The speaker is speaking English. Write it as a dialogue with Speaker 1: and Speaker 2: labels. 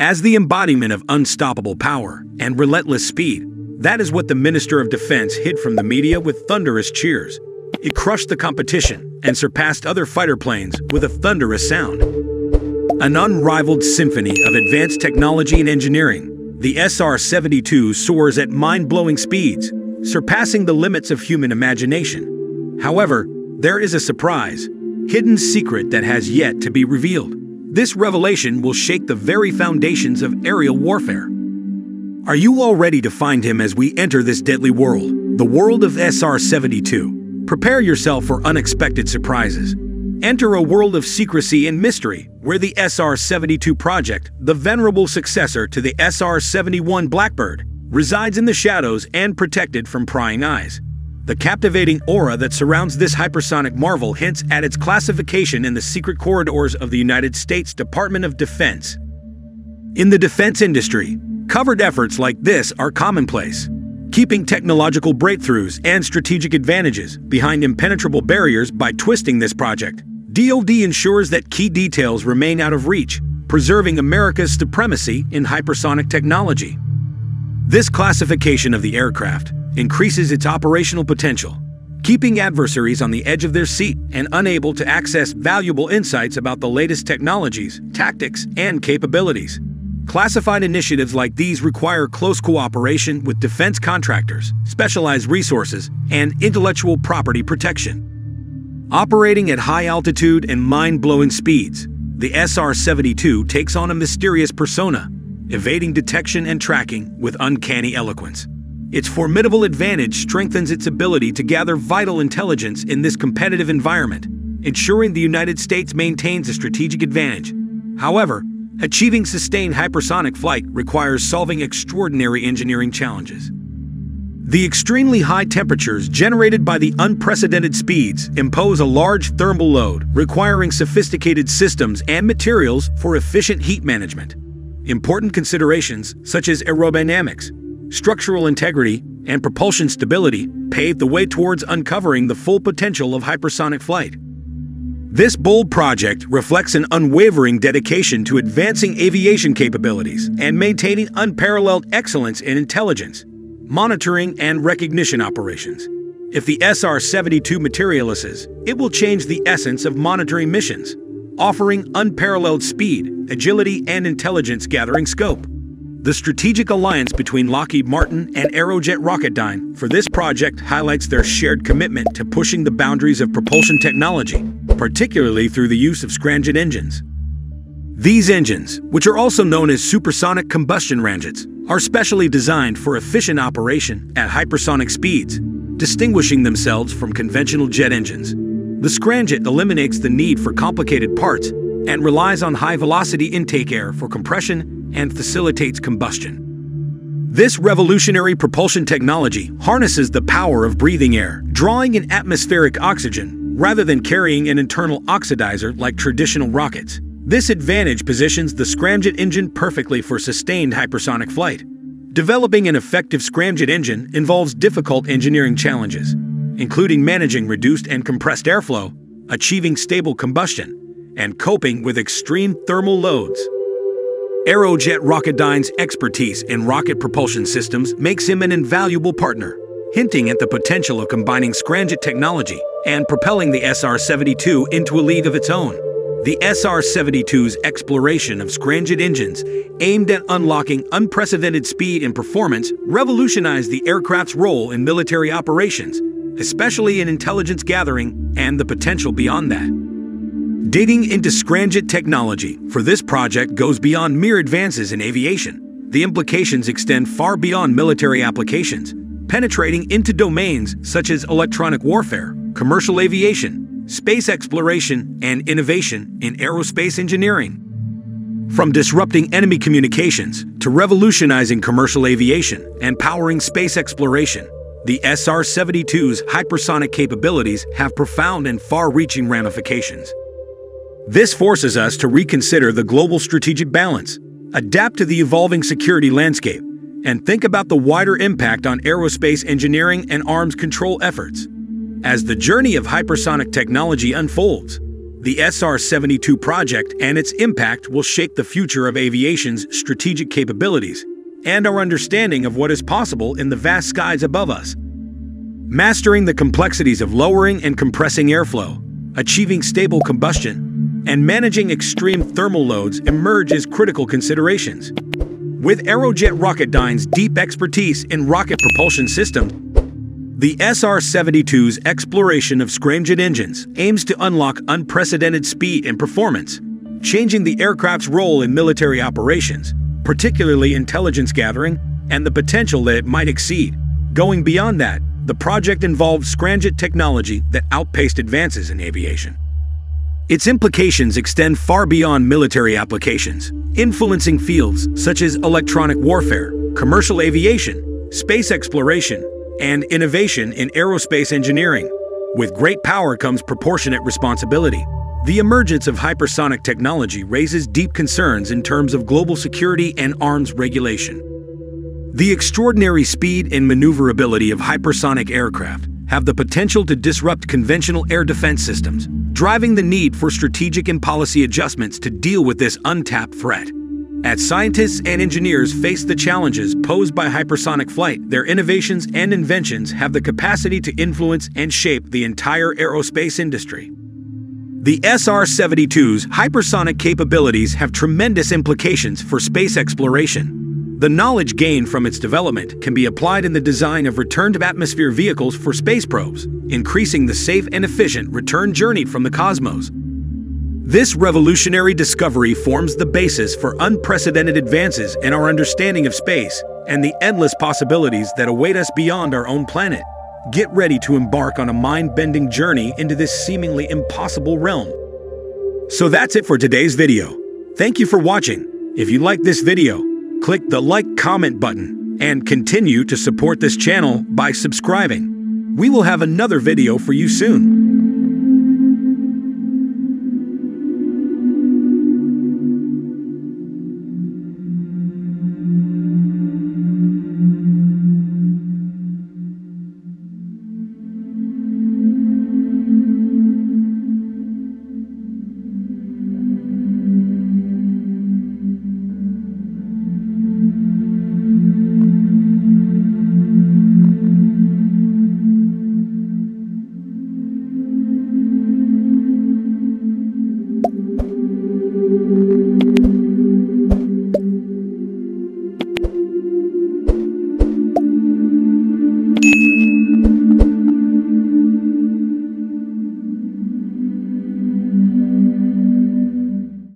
Speaker 1: As the embodiment of unstoppable power and relentless speed, that is what the Minister of Defense hid from the media with thunderous cheers. It crushed the competition and surpassed other fighter planes with a thunderous sound. An unrivaled symphony of advanced technology and engineering, the SR-72 soars at mind-blowing speeds, surpassing the limits of human imagination. However, there is a surprise, hidden secret that has yet to be revealed. This revelation will shake the very foundations of aerial warfare. Are you all ready to find him as we enter this deadly world, the world of SR-72? Prepare yourself for unexpected surprises. Enter a world of secrecy and mystery where the SR-72 project, the venerable successor to the SR-71 Blackbird, resides in the shadows and protected from prying eyes. The captivating aura that surrounds this hypersonic marvel hints at its classification in the secret corridors of the United States Department of Defense. In the defense industry, Covered efforts like this are commonplace, keeping technological breakthroughs and strategic advantages behind impenetrable barriers by twisting this project. DoD ensures that key details remain out of reach, preserving America's supremacy in hypersonic technology. This classification of the aircraft increases its operational potential, keeping adversaries on the edge of their seat and unable to access valuable insights about the latest technologies, tactics, and capabilities. Classified initiatives like these require close cooperation with defense contractors, specialized resources, and intellectual property protection. Operating at high altitude and mind-blowing speeds, the SR-72 takes on a mysterious persona, evading detection and tracking with uncanny eloquence. Its formidable advantage strengthens its ability to gather vital intelligence in this competitive environment, ensuring the United States maintains a strategic advantage. However, Achieving sustained hypersonic flight requires solving extraordinary engineering challenges. The extremely high temperatures generated by the unprecedented speeds impose a large thermal load, requiring sophisticated systems and materials for efficient heat management. Important considerations, such as aerodynamics, structural integrity, and propulsion stability, pave the way towards uncovering the full potential of hypersonic flight. This bold project reflects an unwavering dedication to advancing aviation capabilities and maintaining unparalleled excellence in intelligence, monitoring, and recognition operations. If the SR-72 materializes, it will change the essence of monitoring missions, offering unparalleled speed, agility, and intelligence gathering scope. The strategic alliance between Lockheed Martin and Aerojet Rocketdyne for this project highlights their shared commitment to pushing the boundaries of propulsion technology, particularly through the use of scramjet engines. These engines, which are also known as supersonic combustion ramjets, are specially designed for efficient operation at hypersonic speeds, distinguishing themselves from conventional jet engines. The scramjet eliminates the need for complicated parts and relies on high-velocity intake air for compression and facilitates combustion. This revolutionary propulsion technology harnesses the power of breathing air, drawing in atmospheric oxygen rather than carrying an internal oxidizer like traditional rockets. This advantage positions the scramjet engine perfectly for sustained hypersonic flight. Developing an effective scramjet engine involves difficult engineering challenges, including managing reduced and compressed airflow, achieving stable combustion, and coping with extreme thermal loads. Aerojet Rocketdyne's expertise in rocket propulsion systems makes him an invaluable partner, hinting at the potential of combining scramjet technology and propelling the SR-72 into a league of its own. The SR-72's exploration of scramjet engines aimed at unlocking unprecedented speed and performance revolutionized the aircraft's role in military operations, especially in intelligence gathering and the potential beyond that. Digging into scramjet technology for this project goes beyond mere advances in aviation. The implications extend far beyond military applications, penetrating into domains such as electronic warfare, commercial aviation, space exploration, and innovation in aerospace engineering. From disrupting enemy communications to revolutionizing commercial aviation and powering space exploration, the SR-72's hypersonic capabilities have profound and far-reaching ramifications. This forces us to reconsider the global strategic balance, adapt to the evolving security landscape, and think about the wider impact on aerospace engineering and arms control efforts. As the journey of hypersonic technology unfolds, The SR 72 project and its impact will shape the future of aviation's strategic capabilities and our understanding of what is possible in the vast skies above us. Mastering the complexities of lowering and compressing airflow, achieving stable combustion, and managing extreme thermal loads emerge as critical considerations. With Aerojet Rocketdyne's deep expertise in rocket propulsion systems, the SR-72's exploration of scramjet engines aims to unlock unprecedented speed and performance, changing the aircraft's role in military operations, particularly intelligence gathering, and the potential that it might exceed. Going beyond that, the project involved scramjet technology that outpaced advances in aviation. Its implications extend far beyond military applications, influencing fields such as electronic warfare, commercial aviation, space exploration, and innovation in aerospace engineering. With great power comes proportionate responsibility. The emergence of hypersonic technology raises deep concerns in terms of global security and arms regulation. The extraordinary speed and maneuverability of hypersonic aircraft have the potential to disrupt conventional air defense systems, driving the need for strategic and policy adjustments to deal with this untapped threat. As scientists and engineers face the challenges posed by hypersonic flight, their innovations and inventions have the capacity to influence and shape the entire aerospace industry. The SR 72's hypersonic capabilities have tremendous implications for space exploration. The knowledge gained from its development can be applied in the design of return-to-atmosphere vehicles for space probes, increasing the safe and efficient return journey from the cosmos. This revolutionary discovery forms the basis for unprecedented advances in our understanding of space and the endless possibilities that await us beyond our own planet. Get ready to embark on a mind-bending journey into this seemingly impossible realm. So that's it for today's video. Thank you for watching. If you like this video, click the like comment button and continue to support this channel by subscribing. We will have another video for you soon.